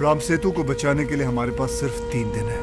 राम सेतु को बचाने के लिए हमारे पास सिर्फ़ तीन दिन है।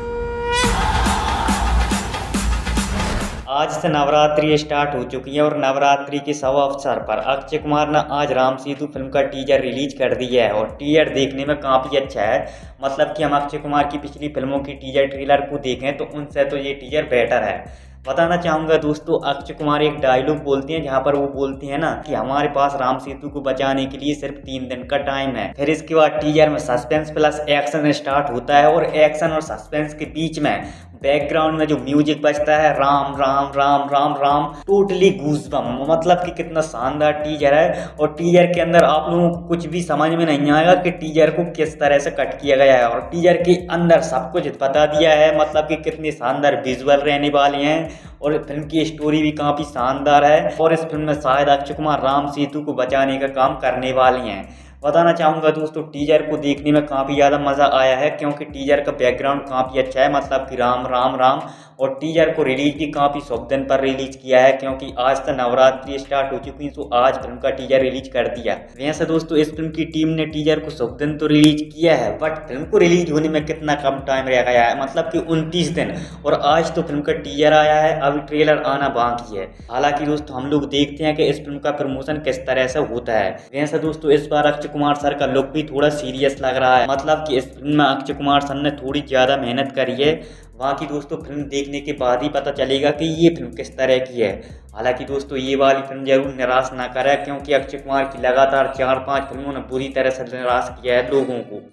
आज से नवरात्रि स्टार्ट हो चुकी है और नवरात्रि के सब अवसर पर अक्षय कुमार ने आज राम सेतु फ़िल्म का टीजर रिलीज़ कर दिया है और टीजर देखने में काफ़ी अच्छा है। मतलब कि हम अक्षय कुमार की पिछली फ़िल्मों की टीजर ट्रेलर को देखें तो उनसे तो ये टीजर बेटर है। बताना चाहूँगा दोस्तों, अक्षय कुमार एक डायलॉग बोलते हैं, जहाँ पर वो बोलते हैं ना कि हमारे पास राम सेतु को बचाने के लिए सिर्फ़ तीन दिन का टाइम है। फिर इसके बाद टीजर में सस्पेंस प्लस एक्शन स्टार्ट होता है और एक्शन और सस्पेंस के बीच में बैकग्राउंड में जो म्यूज़िक बजता है, राम राम राम राम राम टोटली गूजबम मतलब कि कितना शानदार टीजर है और टीजर के अंदर आप लोगों को कुछ भी समझ में नहीं आएगा कि टीजर को किस तरह से कट किया गया है। और टीजर के अंदर सब कुछ बता दिया है मतलब कि कितने शानदार विजुअल रहने वाले हैं। और फ़िल्म की स्टोरी भी काफ़ी शानदार है और इस फ़िल्म में शायद अक्षय कुमार राम सेतु को बचाने का काम करने वाली हैं। बताना चाहूँगा दोस्तों टीजर को देखने में काफ़ी ज़्यादा मज़ा आया है, क्योंकि टीजर का बैकग्राउंड काफ़ी अच्छा है मतलब कि राम राम राम, और टीजर को रिलीज़ भी काफ़ी शुभ दिन पर रिलीज़ किया है, क्योंकि आज तक नवरात्रि स्टार्ट हो चुकी है तो आज फ़िल्म का टीजर रिलीज़ कर दिया। वैसे दोस्तों, इस फ़िल्म की टीम ने टीजर को शुभ दिन तो रिलीज़ किया है बट फ़िल्म को रिलीज़ होने में कितना कम टाइम रह गया है मतलब कि उनतीस दिन, और आज तो फ़िल्म का टीजर आया है, अभी ट्रेलर आना बाकी है। हालाँकि दोस्तों, हम लोग देखते हैं कि इस फ़िल्म का प्रमोशन किस तरह से होता है। वैसे दोस्तों, इस बार अक्षय कुमार सर का लुक भी थोड़ा सीरियस लग रहा है। मतलब कि इस फ़िल्म में अक्षय कुमार सर ने थोड़ी ज़्यादा मेहनत करी है। बाकी दोस्तों फ़िल्म देखने के बाद ही पता चलेगा कि ये फ़िल्म किस तरह की है। हालाँकि दोस्तों, ये वाली फ़िल्म ज़रूर निराश ना करे, क्योंकि अक्षय कुमार की लगातार चार पाँच फ़िल्मों ने बुरी तरह से निराश किया है लोगों को।